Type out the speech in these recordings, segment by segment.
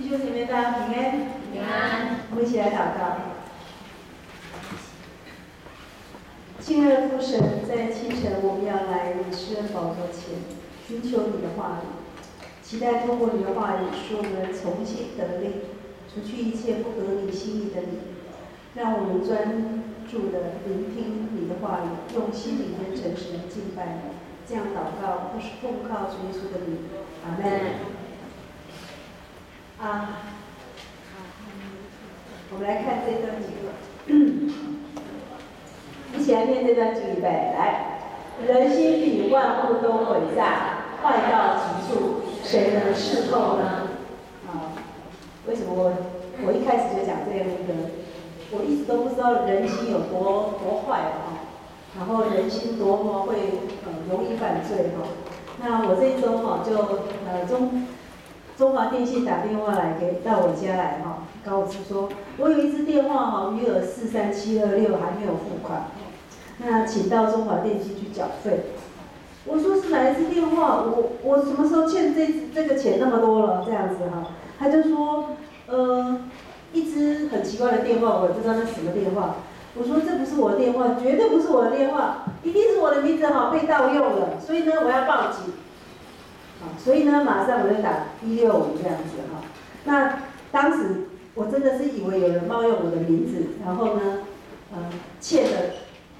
弟兄姐妹，大家平安。平安。我们一起来祷告。亲爱的父神，在清晨我们要来你施恩宝座前，寻求你的话语，期待通过你的话语，使我们重新得力，除去一切不合你心意的你，让我们专注的聆听你的话语，用心灵跟诚实的敬拜你。这样祷告，不是奉靠主耶稣的名。阿门。啊，我们来看这段经，一起来念这段经预备，来，人心比万物都诡诈，坏到极处，谁能识透呢？啊，为什么我我一开始就讲这个？我一直都不知道人心有多多坏啊，然后人心多么会呃容易犯罪哈。那我这一周哈就呃中。中华电信打电话来给到我家来哈，告知说，我有一支电话哈，余额四三七二六还没有付款，那请到中华电信去缴费。我说是哪一支电话？我我什么时候欠这这个钱那么多了？这样子哈，他就说，呃，一支很奇怪的电话，我也不知道那什么电话。我说这不是我的电话，绝对不是我的电话，一定是我的名字哈被盗用了，所以呢我要报警。啊所以呢，马上我就打一六五这样子哈。那当时我真的是以为有人冒用我的名字，然后呢，呃，欠了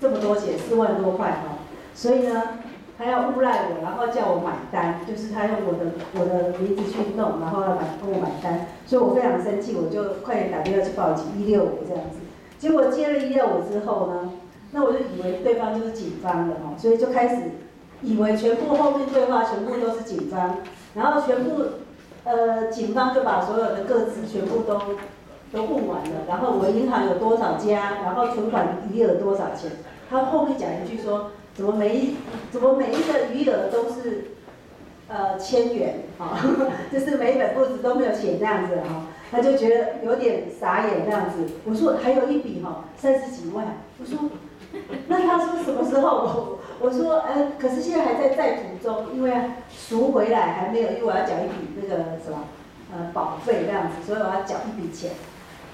这么多钱，四万多块哈。所以呢，他要诬赖我，然后叫我买单，就是他用我的我的名字去弄，然后要买跟我买单。所以我非常生气，我就快点打电话去报警一六五这样子。结果接了一六五之后呢，那我就以为对方就是警方了哈，所以就开始。以为全部后面对话全部都是警方，然后全部，呃，警方就把所有的个资全部都都问完了，然后我银行有多少家，然后存款余额多少钱，他后面讲一句说，怎么每一怎么每一个余额都是，呃，千元，哈，就是每一本簿子都没有写那样子哈，他就觉得有点傻眼那样子，我说还有一笔哈，三十几万，我说。那他说什么时候？我我说，呃，可是现在还在在途中，因为赎回来还没有，因为我要缴一笔那个什么，呃，保费这样子，所以我要缴一笔钱。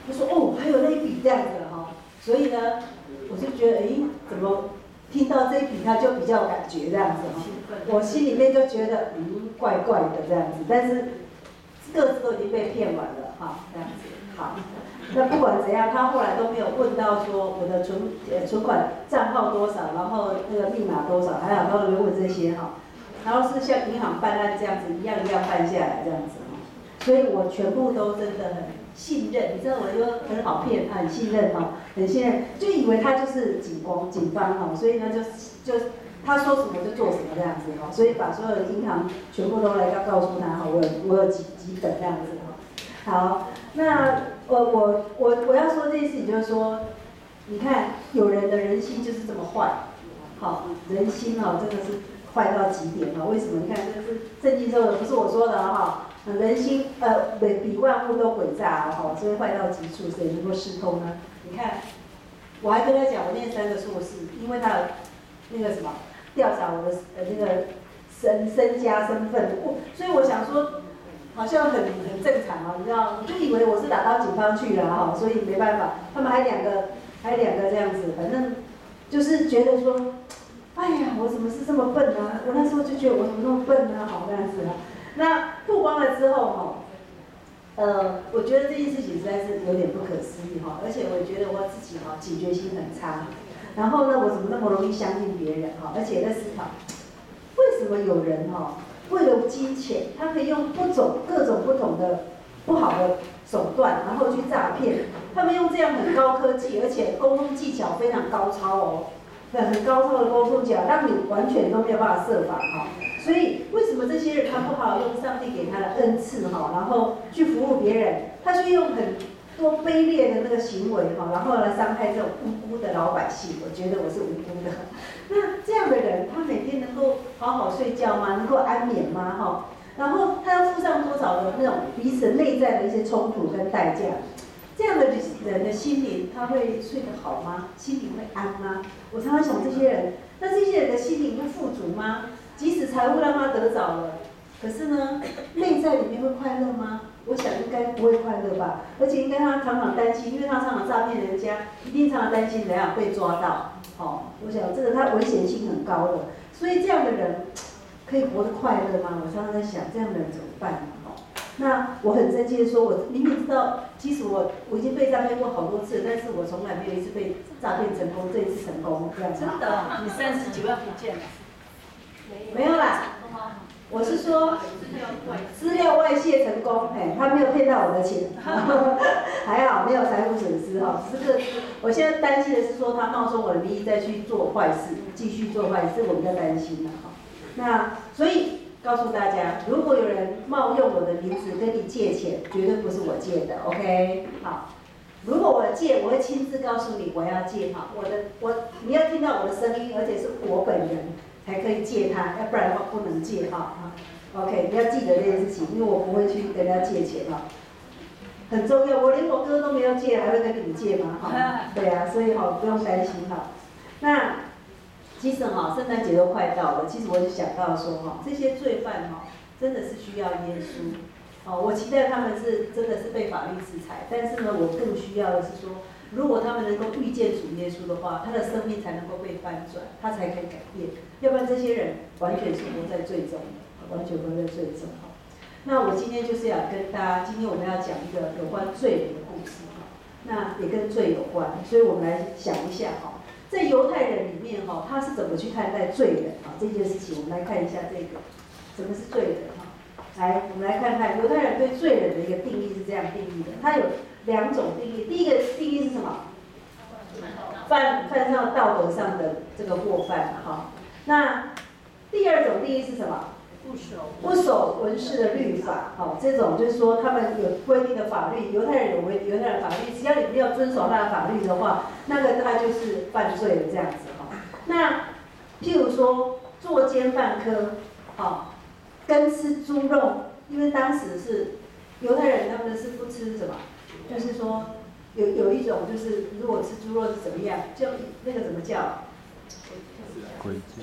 他说，哦，还有那一笔这样子哈，所以呢，我就觉得，哎，怎么听到这一笔他就比较有感觉这样子哈，我心里面就觉得，嗯，怪怪的这样子，但是各自都已经被骗完了哈，这样子，好。那不管怎样，他后来都没有问到说我的存呃存款账号多少，然后那个密码多少，还好都没问这些哈。然后是像银行办案这样子一样一样办下来这样子哈。所以我全部都真的很信任，你知道我就很好骗，很信任哈，很信任，就以为他就是警官警方哈，所以呢就就他说什么就做什么这样子哈，所以把所有的银行全部都来告告诉他哈，我有我有几几本这样子。好，那。我我我我要说这件事情，就是说，你看有人的人心就是这么坏，好，人心哦真的是坏到极点哈。为什么？你看这是圣经说的，不是我说的哈。人心呃比比万物都诡诈哈，所以坏到极处，谁能够识透呢？你看，我还跟他讲，我念三个硕士，因为他那个什么调查我的呃那个身身家身份，我所以我想说。好像很很正常啊，你知道，我就以为我是打到警方去了哈，所以没办法，他们还两个，还两个这样子，反正就是觉得说，哎呀，我怎么是这么笨呢？我那时候就觉得我怎么那么笨呢？好这样子啊。那曝光了之后哈，呃，我觉得这件事情实在是有点不可思议哈，而且我觉得我自己哈警觉性很差，然后呢，我怎么那么容易相信别人哈？而且在思考，为什么有人哈？为了金钱，他可以用各种各种不同的不好的手段，然后去诈骗。他们用这样很高科技，而且沟通技巧非常高超哦，很很高超的沟通技巧，让你完全都没有办法设法哈。所以为什么这些人他不好用上帝给他的恩赐哈，然后去服务别人，他却用很多卑劣的那个行为哈，然后来伤害这种无辜的老百姓？我觉得我是无辜的。那这样的人，他每天能够好好睡觉吗？能够安眠吗？哈，然后他要付上多少的那种彼此内在的一些冲突跟代价？这样的人的心灵，他会睡得好吗？心灵会安吗？我常常想这些人，那这些人的心灵会富足吗？即使财务让他得早了，可是呢，内在里面会快乐吗？我想应该。不会快乐吧？而且应该他常常担心，因为他常常诈骗人家，一定常常担心怎样被抓到。哦，我想这个他危险性很高的，所以这样的人可以活得快乐吗？我常常在想，这样的人怎么办呢？哦，那我很生气的说，我明明知道，即使我我已经被诈骗过好多次，但是我从来没有一次被诈骗成功，这一次成功，这样子。真的？你三十几万不见了？没有啦。我是说，资料外泄成功，哎，他没有骗到我的钱，还好没有财富损失哈。只是个，我现在担心的是说他冒充我的名义再去做坏事，继续做坏事，我比较担心的哈。那所以告诉大家，如果有人冒用我的名字跟你借钱，绝对不是我借的，OK？好，如果我借，我会亲自告诉你我要借哈，我的我你要听到我的声音，而且是我本人。才可以借他，要不然的话不能借哈。OK，你要记得这件事情，因为我不会去跟人家借钱哈，很重要。我连我哥都没有借，还会跟你们借吗？哈，对啊，所以哈不用担心哈。那其实哈圣诞节都快到了，其实我就想到说哈，这些罪犯哈真的是需要耶稣。哦，我期待他们是真的是被法律制裁，但是呢，我更需要的是说。如果他们能够遇见主耶稣的话，他的生命才能够被翻转，他才可以改变。要不然这些人完全是活在罪中，完全活在罪中。哈，那我今天就是要跟大家，今天我们要讲一个有关罪人的故事。哈，那也跟罪有关，所以我们来想一下。哈，在犹太人里面，哈，他是怎么去看待罪人？啊，这件事情，我们来看一下这个，什么是罪人？哈，来，我们来看看犹太人对罪人的一个定义是这样定义的，他有。两种定义，第一个定义是什么？犯犯上道德上的这个过犯，哈。那第二种定义是什么？不守不守文士的律法，好，这种就是说他们有规定的法律，犹太人有违犹太人法律，只要你没有遵守他的法律的话，那个他就是犯罪的这样子，哈。那譬如说作奸犯科，好，跟吃猪肉，因为当时是犹太人，他们是不吃什么？就是说，有有一种就是，如果吃猪肉是怎么样？就那个怎么叫？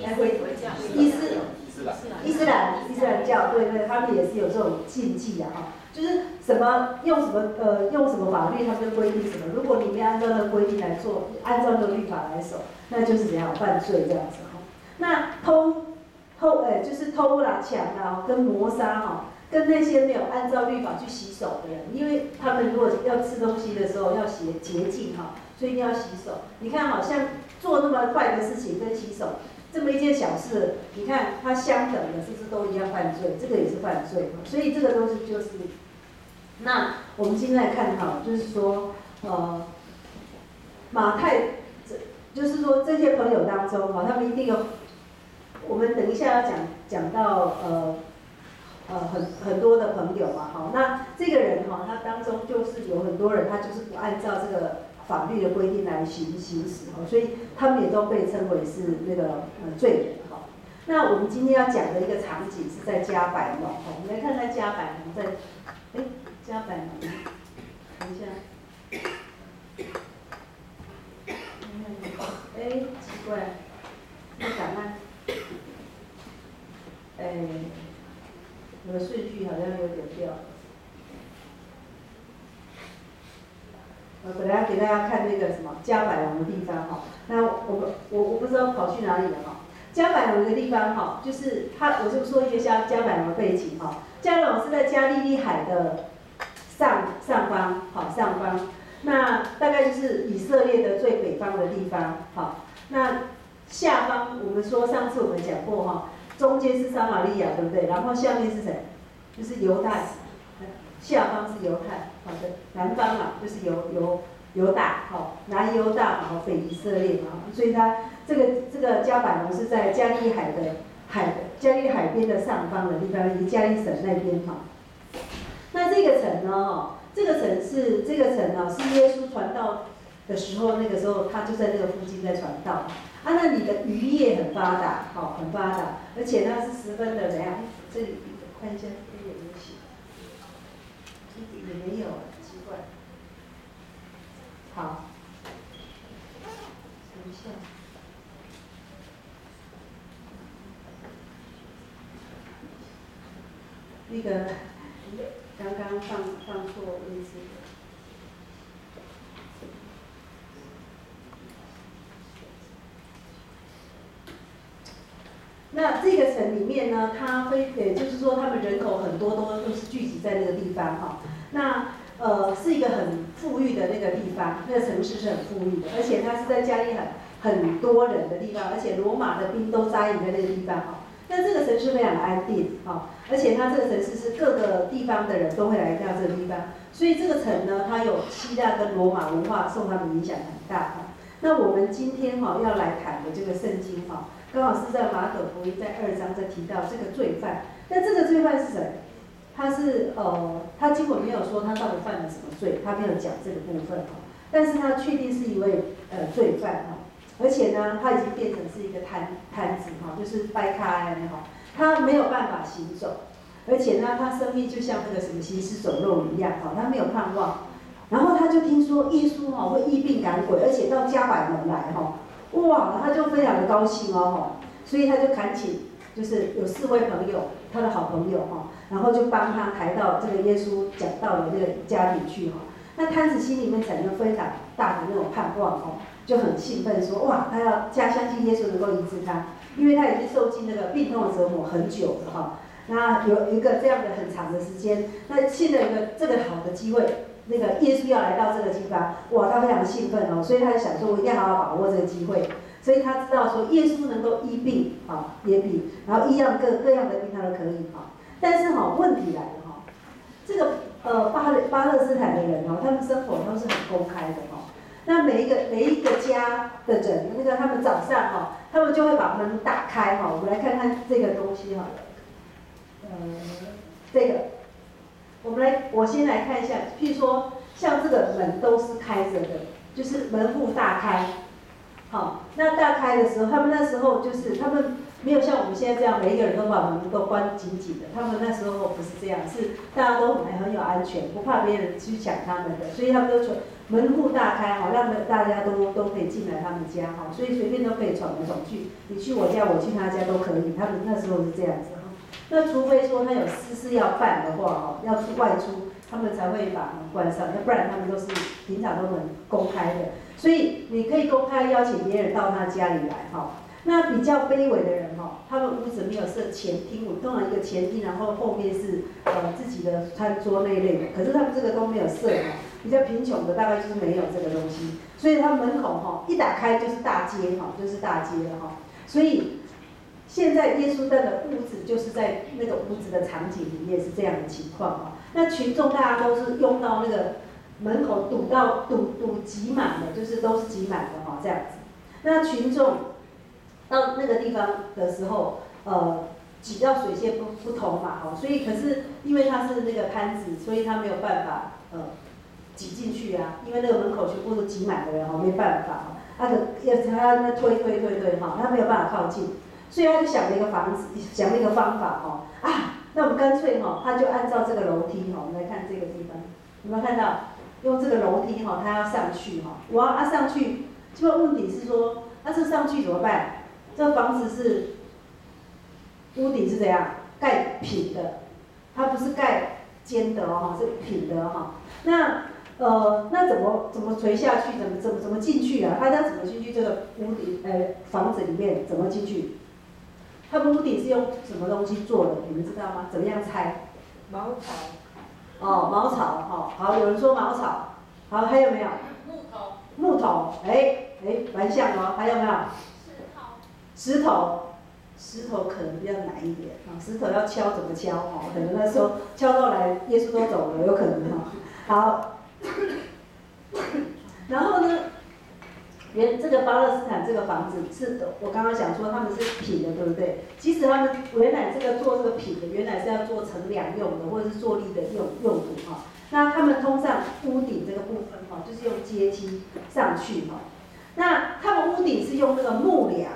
来回伊斯伊斯兰伊斯兰教，对对，他们也是有这种禁忌的哈。就是什么用什么呃用什么法律，他们就规定什么。如果你没按照那规定来做，按照那个律法来守，那就是怎样犯罪这样子哈。那偷偷哎，就是偷啦、抢啦，跟谋杀哈。跟那些没有按照律法去洗手的人，因为他们如果要吃东西的时候要洗洁净哈，所以一定要洗手。你看，好像做那么坏的事情跟洗手这么一件小事，你看它相等的，是不是都一样犯罪？这个也是犯罪所以这个东西就是，那我们现在看哈，就是说，呃，马太，这就是说这些朋友当中哈，他们一定有，我们等一下要讲讲到呃。呃，很很多的朋友嘛，好，那这个人哈，他当中就是有很多人，他就是不按照这个法律的规定来行行使哦，所以他们也都被称为是那个呃罪人哈。那我们今天要讲的一个场景是在加百农，哈，我们来看看加百农在，哎，加百农，等一下，哎，奇怪，那档案，哎。我的顺序好像有点掉。我本来要给大家看那个什么加百隆的地方哈，那我我我不知道跑去哪里了哈。加百隆的地方哈，就是他，我就说一下加百隆的背景哈。加百隆是在加利利海的上上方，好上方。那大概就是以色列的最北方的地方，好。那下方我们说上次我们讲过哈。中间是撒玛利亚，对不对？然后下面是谁？就是犹太，下方是犹太，好的，南方啊，就是犹犹犹大，好，南犹大，好，北以色列嘛，所以它这个这个加百农是在加利海的海加利海边的上方的地方，离加利省那边哈。那这个城呢，哈，这个城是这个城呢，是耶稣传道的时候，那个时候他就在那个附近在传道。啊，那你的渔业很发达，好，很发达，而且呢是十分的怎样？这里看一下，没有，奇怪。好，等一下。那个，刚刚放放错位置。那这个城里面呢，它非也就是说，他们人口很多都都是聚集在那个地方哈。那呃是一个很富裕的那个地方，那个城市是很富裕的，而且它是在家里很很多人的地方，而且罗马的兵都扎营在那个地方哈。那这个城市非常的安定哈，而且它这个城市是各个地方的人都会来到这个地方，所以这个城呢，它有希腊跟罗马文化受它的影响很大哈。那我们今天哈要来谈的这个圣经哈。刚好是在马可福音在二章在提到这个罪犯，那这个罪犯是谁？他是呃，他经文没有说他到底犯了什么罪，他没有讲这个部分哈。但是他确定是一位呃罪犯哈，而且呢，他已经变成是一个瘫瘫子哈，就是掰开哈，他没有办法行走，而且呢，他生命就像那个什么行尸走肉一样哈，他没有盼望。然后他就听说耶稣哈会医病赶鬼，而且到家百门来哈。哇，他就非常的高兴哦吼，所以他就恳请，就是有四位朋友，他的好朋友哈，然后就帮他抬到这个耶稣讲道的这个家里去哈。那摊子心里面产生非常大的那种盼望哦，就很兴奋说哇，他要加相信耶稣能够医治他，因为他已经受尽那个病痛的折磨很久了哈。那有一个这样的很长的时间，那现在一个这个好的机会。那个耶稣要来到这个地方，哇，他非常兴奋哦，所以他就想说，我一定要好好把握这个机会。所以他知道说，耶稣能够医病啊，也比然后医样各各样的病他都可以哈。但是哈，问题来了哈，这个呃巴勒巴勒斯坦的人哦，他们生活都是很公开的哈。那每一个每一个家的人，那个他们早上哈，他们就会把门打开哈。我们来看看这个东西哈，呃，这个。我们来，我先来看一下，譬如说，像这个门都是开着的，就是门户大开，好，那大开的时候，他们那时候就是他们没有像我们现在这样，每一个人都把门都关紧紧的，他们那时候不是这样，是大家都很很有安全，不怕别人去抢他们的，所以他们都说门户大开，好，让大家都都可以进来他们家，哈，所以随便都可以闯来闯去，你去我家，我去他家都可以，他们那时候是这样子哈。那除非说他有私事要办的话，哦，要出外出，他们才会把门关上，要不然他们都是平常都很公开的。所以你可以公开邀请别人到他家里来，哈。那比较卑微的人，哈，他们屋子没有设前厅，我通常一个前厅，然后后面是呃自己的餐桌那一类的。可是他们这个都没有设，哈。比较贫穷的大概就是没有这个东西，所以他门口，哈，一打开就是大街，哈，就是大街了，哈。所以。现在耶稣在的屋子就是在那个屋子的场景里面是这样的情况哈，那群众大家都是拥到那个门口堵到堵堵挤满的，就是都是挤满的哈这样子。那群众到那个地方的时候，呃，挤到水线不不同嘛哈，所以可是因为他是那个摊子，所以他没有办法呃挤进去啊，因为那个门口全部都挤满的人哈，没办法哈，他的要他那推推推推哈，他没有办法靠近。所以他就想了一个房子，想了一个方法哦啊，那我们干脆哈，他就按照这个楼梯哈，我们来看这个地方，有没有看到？用这个楼梯哈，他要上去哈，哇，他上去，这个问题是说，他这上去怎么办？这房子是屋顶是怎样？盖平的，它不是盖尖的哦，是平的哈。那呃，那怎么怎么垂下去？怎么怎么怎么进去啊？他要怎么进去这个屋顶？呃，房子里面怎么进去？它屋顶是用什么东西做的？你们知道吗？怎么样猜？茅草。哦，茅草，哈，好，有人说茅草，好，还有没有？木头。木头，哎，哎，蛮像哦，还有没有？石头。石头，可能比较难一点啊，石头要敲怎么敲？哦，可能那时候敲到来，耶稣都走了，有可能哈。好，然后呢？原这个巴勒斯坦这个房子是的，我刚刚讲说他们是平的，对不对？其实他们原来这个做这个平的，原来是要做乘凉用的，或者是坐立的用用途哈。那他们通上屋顶这个部分哈，就是用阶梯上去哈。那他们屋顶是用那个木梁，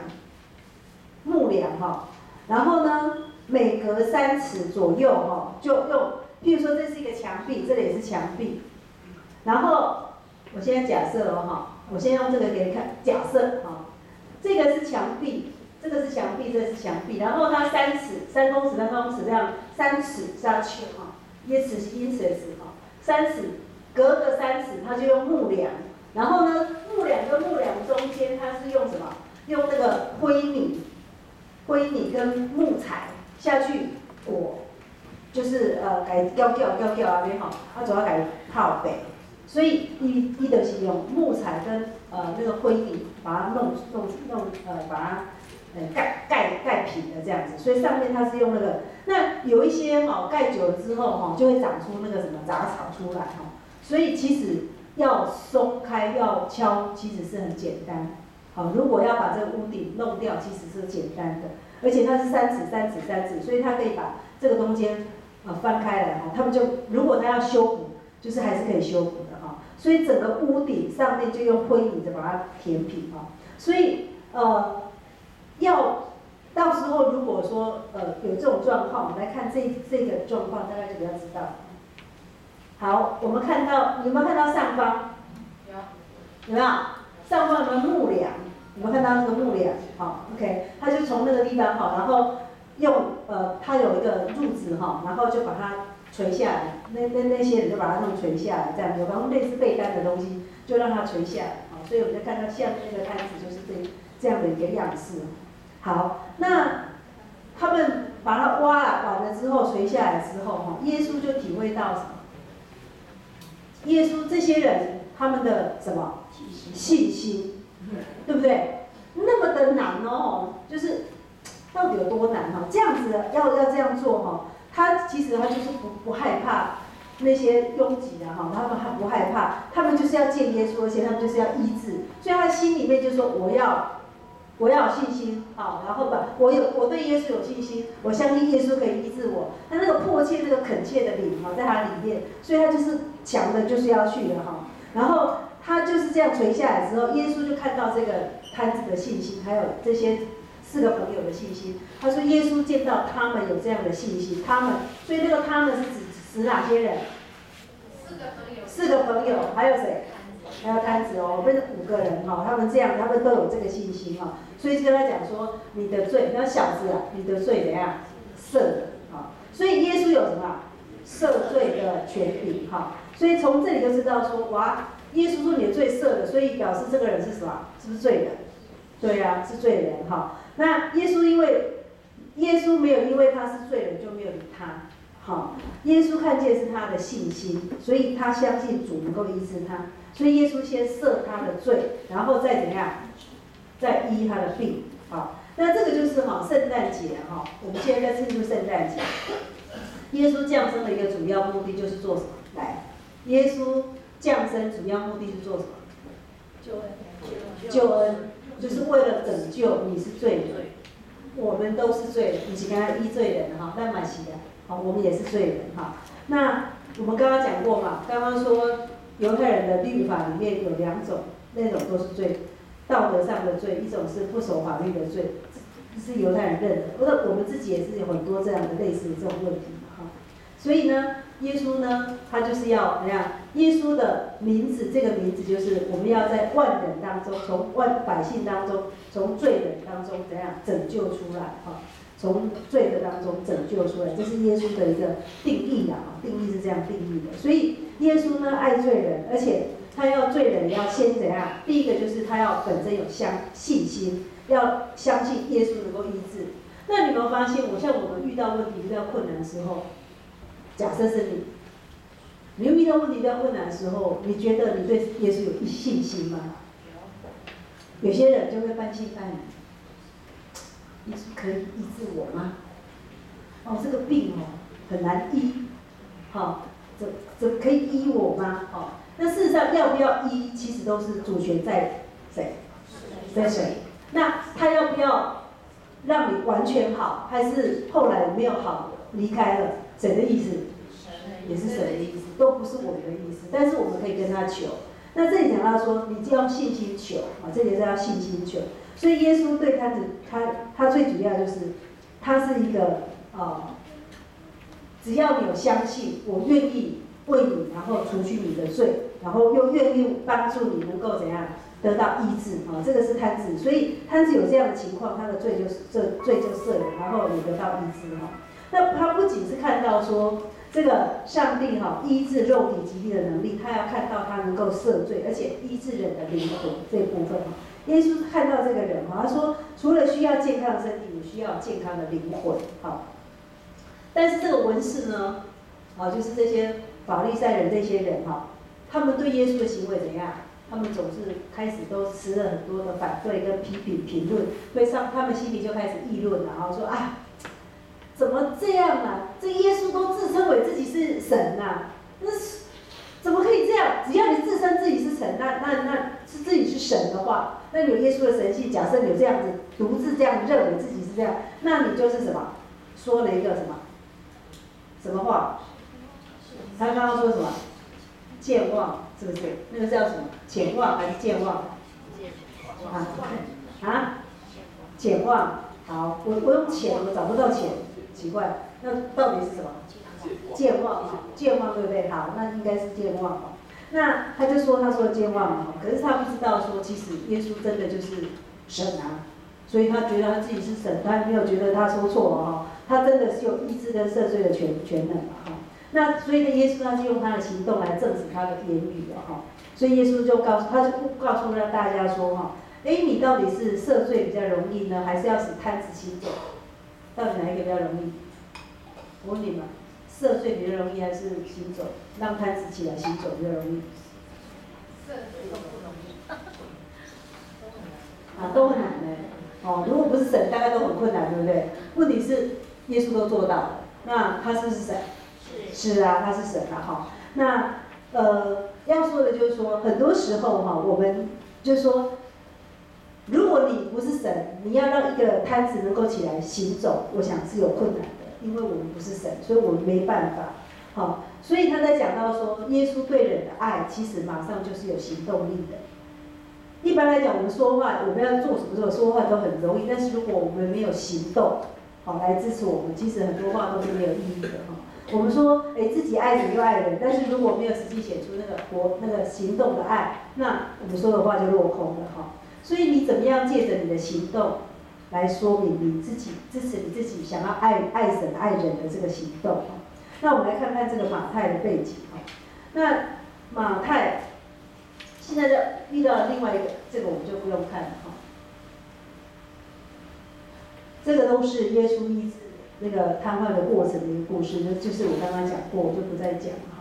木梁哈。然后呢，每隔三尺左右哈，就用，譬如说这是一个墙壁，这里也是墙壁。然后我现在假设了哈。我先用这个给你看，假设啊，这个是墙壁，这个是墙壁，这个是墙壁，然后它三尺，三公尺，三公尺这样三尺下去哈，耶齿因此的齿哈，三尺隔个三尺，他就用木梁，然后呢木梁跟木梁中间他是用什么？用那个灰泥，灰泥跟木材下去裹，就是呃改雕雕雕雕啊边哈，他主要改泡北，所以一一的是用木材跟呃那个灰泥把它弄弄弄呃把它呃盖盖盖平的这样子，所以上面它是用那个，那有一些哈盖久了之后哈就会长出那个什么杂草出来哈，所以其实要松开要敲其实是很简单。好，如果要把这个屋顶弄掉，其实是简单的，而且它是三尺、三尺、三尺，所以它可以把这个中间啊翻开来哈。他们就如果他要修补，就是还是可以修补的哈。所以整个屋顶上面就用灰泥的把它填平哈。所以呃，要到时候如果说呃有这种状况，我们来看这这个状况，大家就比较知道。好，我们看到有没有看到上方？有。有没有？上方有没有木梁？我们看到那个木梁？好，OK，他就从那个地方哈，然后用呃，他有一个柱子哈，然后就把它垂下来。那那那些人就把它弄垂下来，这样有然后类似被单的东西，就让它垂下来。好，所以我们就看到下面那个摊子就是这这样的一个样式。好，那他们把它挖了完了之后垂下来之后哈，耶稣就体会到什么？耶稣这些人他们的什么？信心，对不对？那么的难哦，就是到底有多难哈？这样子要要这样做哈，他其实他就是不不害怕那些拥挤的哈，他们很不害怕，他们就是要见耶稣，而且他们就是要医治，所以他心里面就说我要我要有信心好，然后吧，我有我对耶稣有信心，我相信耶稣可以医治我，他那个迫切那个恳切的灵哈，在他里面，所以他就是强的就是要去的哈，然后。他就是这样垂下来之后，耶稣就看到这个摊子的信心，还有这些四个朋友的信心。他说，耶稣见到他们有这样的信心，他们，所以那个他们是指指哪些人？四个朋友。四个朋友，还有谁？还有摊子哦，不是五个人哈，他们这样，他们都有这个信心哈，所以就跟他讲说，你的罪，那小子啊，你的罪怎样赦啊？所以耶稣有什么赦罪的权柄哈？所以从这里就知道说，哇。耶稣说你的罪赦了，所以表示这个人是什么？是不是罪人？对呀，是罪人哈。那耶稣因为耶稣没有因为他是罪人就没有理他，好，耶稣看见是他的信心，所以他相信主能够医治他，所以耶稣先赦他的罪，然后再怎样，再医他的病，好。那这个就是哈圣诞节哈，我们现在在庆祝圣诞节，耶稣降生的一个主要目的就是做什么？来，耶稣。降生主要目的是做什么？救恩，救恩，就是为了拯救你是罪人，我们都是罪人，你是刚刚一罪人哈，那蛮奇的，好，我们也是罪人哈。那我们刚刚讲过嘛，刚刚说犹太人的律法里面有两种，那种都是罪，道德上的罪，一种是不守法律的罪，是犹太人认的，不过我们自己也是有很多这样的类似的这种问题哈。所以呢。耶稣呢，他就是要怎样？耶稣的名字，这个名字就是我们要在万人当中，从万百姓当中，从罪人当中怎样拯救出来？啊，从罪的当中拯救出来，这是耶稣的一个定义啊！定义是这样定义的。所以耶稣呢，爱罪人，而且他要罪人要先怎样？第一个就是他要本身有相信心，要相信耶稣能够医治。那你有没有发现，我像我们遇到问题、遇到困难的时候？假设是你，你遇到问题、遇到困难的时候，你觉得你对耶稣有信心吗？有些人就会半信半疑，耶稣可以医治我吗？哦，这个病哦很难医，好，怎怎可以医我吗？哦，那事实上要不要医，其实都是主权在谁？在谁？那他要不要让你完全好，还是后来没有好离开了？谁的意思？也是神的意思，都不是我们的意思。但是我们可以跟他求。那这里讲到说，你就要信心求啊，这里是要信心求。所以耶稣对他的他他最主要就是，他是一个啊，只要你有相信，我愿意为你，然后除去你的罪，然后又愿意帮助你能够怎样得到医治啊，这个是贪子。所以贪子有这样的情况，他的罪就这罪就赦了，然后你得到医治哈。那他不仅是看到说。这个上帝哈医治肉体疾病的能力，他要看到他能够赦罪，而且医治人的灵魂这部分哈。耶稣看到这个人哈，他说除了需要健康的身体，也需要健康的灵魂哈。但是这个文士呢，啊，就是这些法利赛人这些人哈，他们对耶稣的行为怎样？他们总是开始都持了很多的反对跟批评评论，所以上他们心里就开始议论了，然后说啊。怎么这样啊？这耶稣都自称为自己是神呐，那是怎么可以这样？只要你自称自己是神，那那那是自己是神的话，那有耶稣的神性。假设你有这样子独自这样认为自己是这样，那你就是什么？说了一个什么？什么话？他刚刚说什么？健忘是不是？那个叫什么？健忘还是健忘？啊啊？健忘。好，我我用钱，我找不到钱。奇怪，那到底是什么？健忘嘛，健忘对不对？好，那应该是健忘嘛。那他就说他说健忘嘛，可是他不知道说其实耶稣真的就是神啊，所以他觉得他自己是神，他没有觉得他说错了哈，他真的是有医治跟赦罪的权权能嘛哈。那所以呢，耶稣他就用他的行动来证实他的言语了哈。所以耶稣就告诉他就告诉了大家说哈，哎，你到底是赦罪比较容易呢，还是要使贪子行走？到底哪一个比较容易？我问你们，涉罪比较容易还是行走让摊子起来行走比较容易？涉罪都不容易。啊，都很难呢。哦，如果不是神，大概都很困难，对不对？问题是耶稣都做到了，那他是不是神？是。是啊，他是神啊，哈。那呃，要说的就是说，很多时候哈，我们就是说。如果你不是神，你要让一个摊子能够起来行走，我想是有困难的，因为我们不是神，所以我们没办法。好，所以他在讲到说，耶稣对人的爱，其实马上就是有行动力的。一般来讲，我们说话，我们要做什么时候说话都很容易，但是如果我们没有行动，好来支持我们，其实很多话都是没有意义的哈。我们说，哎，自己爱人又爱人，但是如果没有实际写出那个活那个行动的爱，那我们说的话就落空了哈。所以你怎么样借着你的行动来说明你自己支持你自己想要爱爱神爱人的这个行动那我们来看看这个马太的背景哈。那马太现在就遇到另外一个，这个我们就不用看了哈。这个都是耶稣医治那个瘫痪的过程的一个故事，就就是我刚刚讲过，我就不再讲了。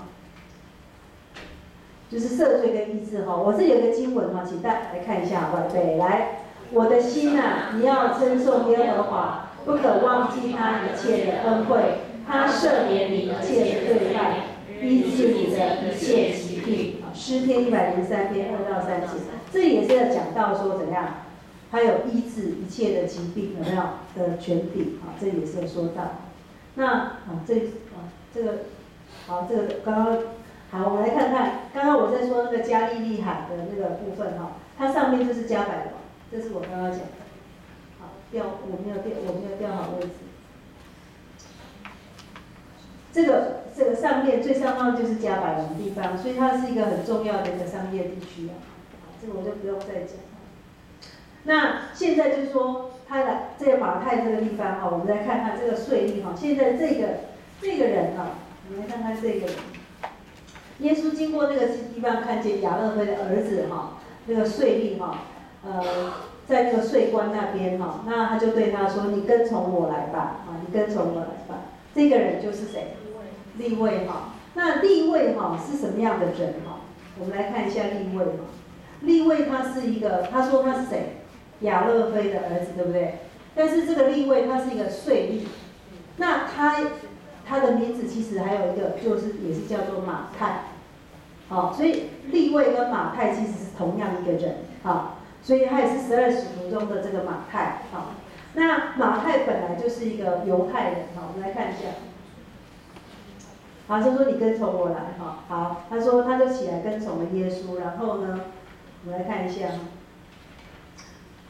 就是赦罪跟医治哈，我这有个经文哈，请大家来看一下好不好？对，来，我的心呐，你要称颂耶和华，不可忘记他一切的恩惠，他赦免你一切的罪犯，医治你的一切疾病。诗篇一百零三篇二到三节，这也是要讲到说怎样，他有医治一切的疾病有没有的权柄啊？这也是有说到。那啊，这啊这个好，这个刚刚。好，我们来看看，刚刚我在说那个加利利海的那个部分哈，它上面就是加百王，这是我刚刚讲的。好，调我没有调，我没有调好位置。这个这个上面最上方就是加百王的地方，所以它是一个很重要的一个商业地区啊。这个我就不用再讲。那现在就是说，它的这个马太这个地方哈，我们来看看这个税率哈。现在这个这个人哈，我们来看看这个人。耶稣经过那个地方，看见亚勒菲的儿子哈，那个税吏哈，呃，在那个税官那边哈，那他就对他说：“你跟从我来吧，啊，你跟从我来吧。”这个人就是谁？立位哈。那立位哈是什么样的人哈？我们来看一下立位哈。立位他是一个，他说他是谁？亚勒菲的儿子，对不对？但是这个立位他是一个税吏，那他。他的名字其实还有一个，就是也是叫做马太，好，所以立位跟马太其实是同样一个人，好，所以他也是十二使徒中的这个马太，好，那马太本来就是一个犹太人，好，我们来看一下，好，就说你跟从我来，哈，好，他说他就起来跟从了耶稣，然后呢，我们来看一下，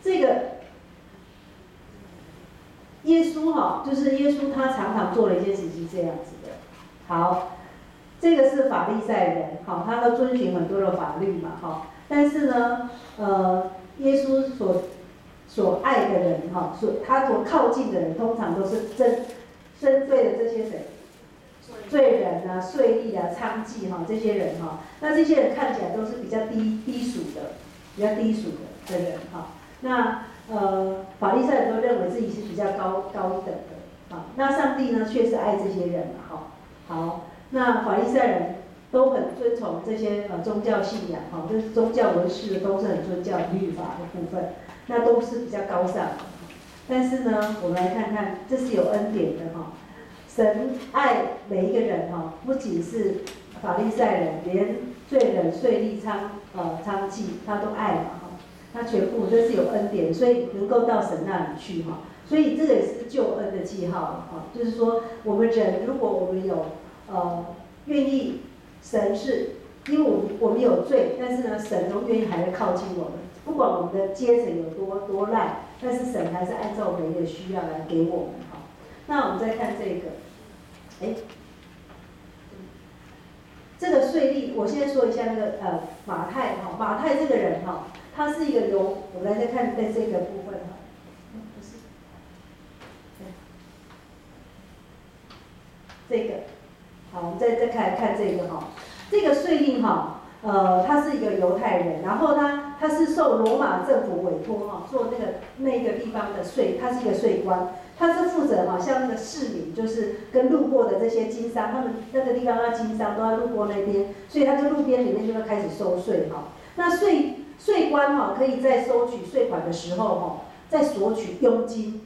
这个。耶稣哈，就是耶稣，他常常做了一件事情这样子的。好，这个是法利赛人，好，他都遵循很多的法律嘛，哈。但是呢，呃，耶稣所所爱的人哈，所他所靠近的人，通常都是真针对的这些谁？罪人啊、税吏啊、娼妓哈，这些人哈，那这些人看起来都是比较低低俗的，比较低俗的的人哈。那呃，法利赛人都认为自己是比较高高一等的啊。那上帝呢，确实爱这些人哈。好，那法利赛人都很遵从这些呃宗教信仰哈，就是宗教文士都是很尊教律法的部分，那都是比较高尚。但是呢，我们来看看，这是有恩典的哈。神爱每一个人哈，不仅是法利赛人，连罪人、税吏、娼呃娼妓，他都爱嘛。他全部都是有恩典，所以能够到神那里去哈。所以这个也是救恩的记号哈，就是说我们人如果我们有呃愿意，神是因为我们我们有罪，但是呢，神都愿意还会靠近我们，不管我们的阶层有多多烂，但是神还是按照每一个需要来给我们哈。那我们再看这个。哎，这个税吏，我先说一下那个呃马太哈，马太这个人哈，他是一个有，我们来再看在这个部分哈，不是，这个，好，我们再再看看这个哈，这个税吏哈，呃，他是一个犹太人，然后他他是受罗马政府委托哈，做那个那个地方的税，他是一个税官。他是负责哈，像那个市民，就是跟路过的这些经商，他们那个地方要经商，都要路过那边，所以他在路边里面就会开始收税哈。那税税官哈，可以在收取税款的时候哈，再索取佣金，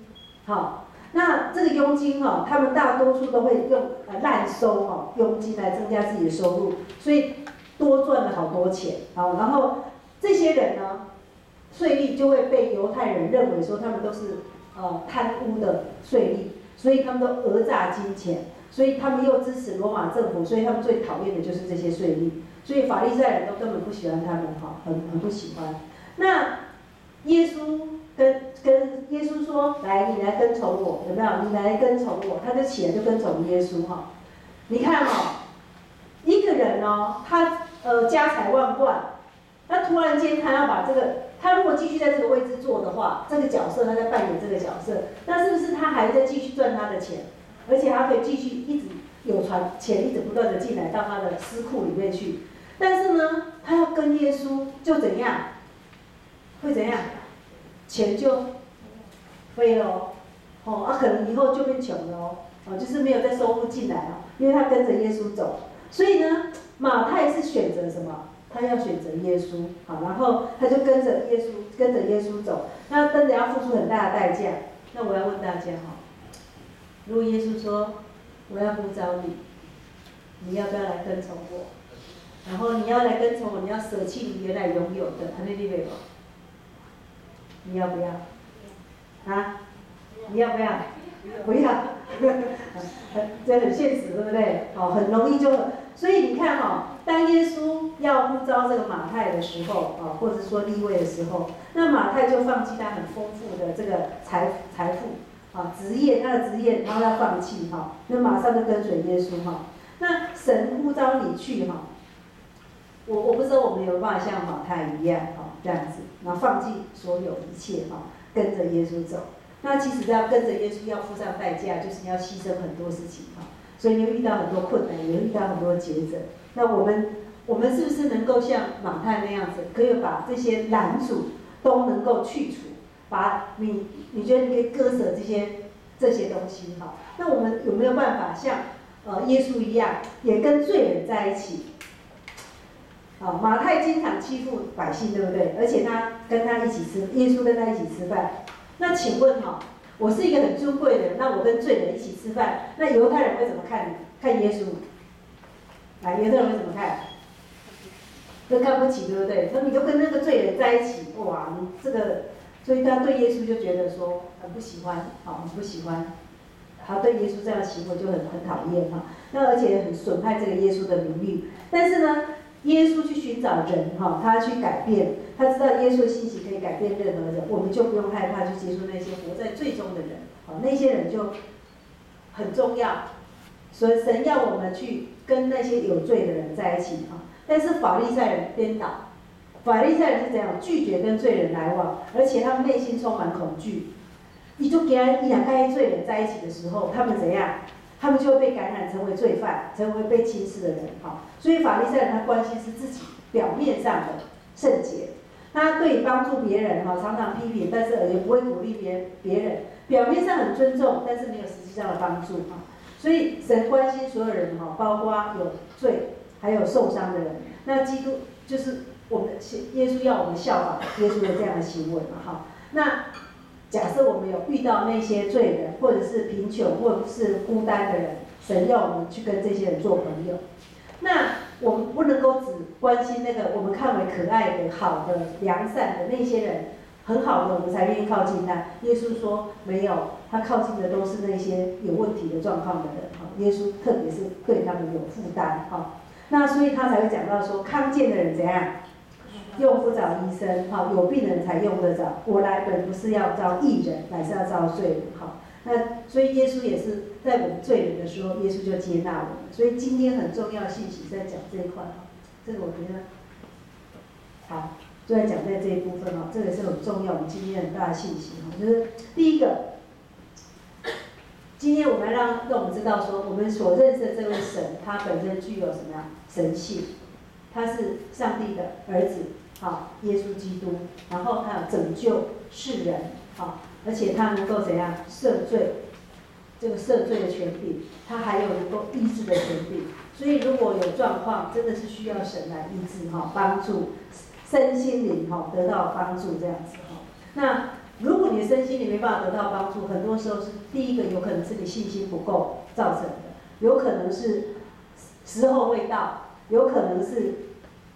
好，那这个佣金哈，他们大多数都会用呃滥收哈佣金来增加自己的收入，所以多赚了好多钱，好，然后这些人呢，税吏就会被犹太人认为说他们都是。呃，贪污的税吏，所以他们都讹诈金钱，所以他们又支持罗马政府，所以他们最讨厌的就是这些税吏，所以法利赛人都根本不喜欢他们，哈，很很不喜欢。那耶稣跟跟耶稣说：“来，你来跟从我，有没有？你来跟从我。”他就起来就跟从耶稣，哈。你看哈，一个人哦，他呃家财万贯，那突然间他要把这个。他如果继续在这个位置做的话，这个角色他在扮演这个角色，那是不是他还在继续赚他的钱，而且他可以继续一直有传钱，一直不断的进来到他的私库里面去？但是呢，他要跟耶稣就怎样？会怎样？钱就飞了哦，啊，可能以后就变穷了哦，哦，就是没有再收入进来了，因为他跟着耶稣走，所以呢，马太是选择什么？他要选择耶稣，好，然后他就跟着耶稣，跟着耶稣走。那跟着要付出很大的代价。那我要问大家哈，如果耶稣说我要呼召你，你要不要来跟从我？然后你要来跟从我，你要舍弃你原来拥有的，他那地方，你要不要？啊？你要不要？不要。这很现实，对不对？哦，很容易就。所以你看哈，当耶稣要呼召这个马太的时候，啊，或者说立位的时候，那马太就放弃他很丰富的这个财财富，啊，职业他的职业，然后要放弃哈，那马上就跟随耶稣哈。那神呼召你去哈，我我不知道我们有办法像马太一样哈这样子，然后放弃所有一切哈，跟着耶稣走。那其实要跟着耶稣要付上代价，就是你要牺牲很多事情哈。所以你会遇到很多困难，也会遇到很多抉择。那我们，我们是不是能够像马太那样子，可以把这些拦阻都能够去除？把你，你觉得你可以割舍这些这些东西哈？那我们有没有办法像呃耶稣一样，也跟罪人在一起？啊，马太经常欺负百姓，对不对？而且他跟他一起吃，耶稣跟他一起吃饭。那请问哈？我是一个很尊贵的人，那我跟罪人一起吃饭，那犹太人会怎么看？看耶稣？来，犹太人会怎么看？都看不起，对不对？说你就跟那个罪人在一起，哇，你这个，所以他对耶稣就觉得说很不喜欢，好，很不喜欢，他对耶稣这样的行为就很很讨厌哈。那而且很损害这个耶稣的名誉。但是呢？耶稣去寻找人，哈，他去改变，他知道耶稣的信息可以改变任何人，我们就不用害怕去接触那些活在最终的人，好，那些人就很重要。所以神要我们去跟那些有罪的人在一起，哈。但是法利赛人颠倒，法利赛人是怎样拒绝跟罪人来往，而且他们内心充满恐惧。你就跟伊两跟罪人在一起的时候，他们怎样？他们就会被感染成为罪犯，成为被轻视的人。哈，所以法利赛人他关心是自己表面上的圣洁，他对帮助别人哈常常批评，但是也不会鼓励别别人，表面上很尊重，但是没有实际上的帮助哈。所以神关心所有人哈，包括有罪还有受伤的人。那基督就是我们耶稣要我们效仿耶稣的这样的行为嘛哈。那假设我们有遇到那些罪人，或者是贫穷，或者是孤单的人，神要我们去跟这些人做朋友。那我们不能够只关心那个我们看为可爱的、好的、良善的那些人，很好的我们才愿意靠近他。耶稣说没有，他靠近的都是那些有问题的状况的人。哈，耶稣特别是对他们有负担。哈，那所以他才会讲到说，康健的人怎样？用不着医生，哈，有病人才用得着。我来本不是要招义人，乃是要招罪人，哈。那所以耶稣也是在我们罪人的时候，耶稣就接纳我们。所以今天很重要信息在讲这一块，哈，这个我觉得好，就在讲在这一部分，哈，这个是很重要，我们今天很大的信息，哈，就是第一个，今天我们让让我们知道说，我们所认识的这位神，他本身具有什么样神性？他是上帝的儿子。好，耶稣基督，然后他有拯救世人，好，而且他能够怎样赦罪，这个赦罪的权柄，他还有能够医治的权柄。所以如果有状况，真的是需要神来医治哈，帮助身心灵哈得到帮助这样子哈。那如果你的身心灵没办法得到帮助，很多时候是第一个有可能是你信心不够造成的，有可能是时候未到，有可能是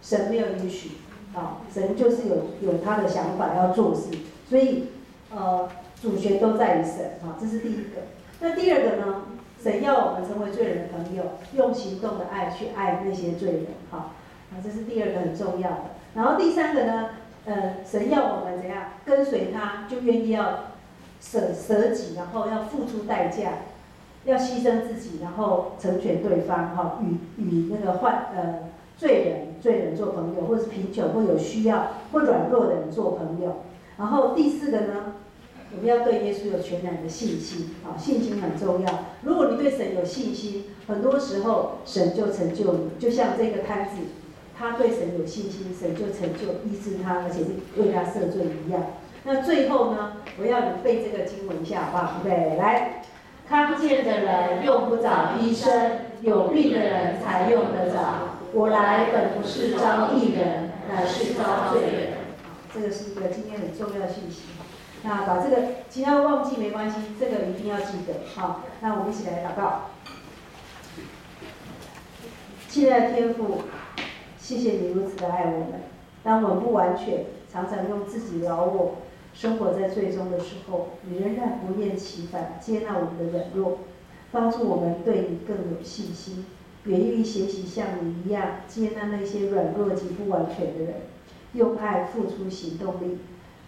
神没有允许。啊，神就是有有他的想法要做事，所以呃主权都在于神啊，这是第一个。那第二个呢？神要我们成为罪人的朋友，用行动的爱去爱那些罪人，哈啊，这是第二个很重要的。然后第三个呢？呃，神要我们怎样跟随他，就愿意要舍舍己，然后要付出代价，要牺牲自己，然后成全对方，哈，与与那个换呃。罪人、罪人做朋友，或是贫穷或有需要或软弱的人做朋友。然后第四个呢，我们要对耶稣有全然的信心。啊，信心很重要。如果你对神有信心，很多时候神就成就你。就像这个摊子，他对神有信心，神就成就医治他，而且是为他赦罪一样。那最后呢，我要你背这个经文一下，好不好？对，来，康健的人用不着医生，有病的人才用得着。我来本不是招义人，乃是招罪人。这个是一个今天很重要的信息。那把这个其他忘记没关系，这个一定要记得。好，那我们一起来祷告。亲爱的天父，谢谢你如此的爱我们。当我们不完全，常常用自己饶我，生活在最终的时候，你仍然不厌其烦接纳我们的软弱，帮助我们对你更有信心。愿意学习像你一样接纳那些软弱及不完全的人，用爱付出行动力，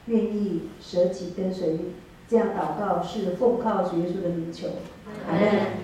愿意舍己跟随你。这样祷告是奉靠主耶稣的名求。阿门。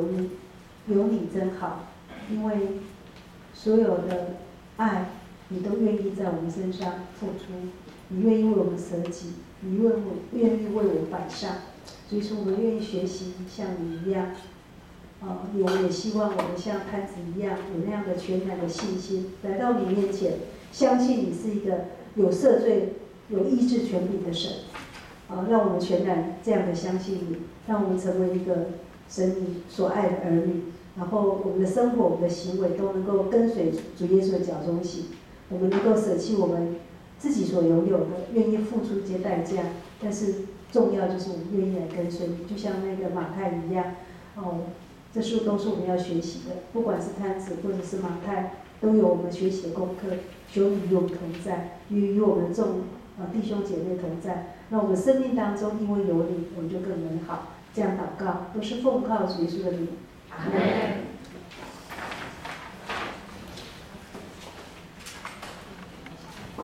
有你，有你真好，因为所有的爱，你都愿意在我们身上付出，你愿意为我们舍己，你愿我愿意为我摆上，所以说我们愿意学习像你一样，啊，我也希望我们像潘子一样，有那样的全然的信心，来到你面前，相信你是一个有赦罪、有医治权柄的神。啊，让我们全然这样的相信你，让我们成为一个神你所爱的儿女，然后我们的生活、我们的行为都能够跟随主耶稣的脚中行，我们能够舍弃我们自己所拥有的，愿意付出一些代价，但是重要就是我们愿意来跟随你，就像那个马太一样。哦，这书都是我们要学习的，不管是摊子或者是马太，都有我们学习的功课。求你与我们同在，与与我们众啊弟兄姐妹同在。那我们生命当中，因为有你，我们就更美好。这样祷告，都是奉靠主耶稣的名。阿门。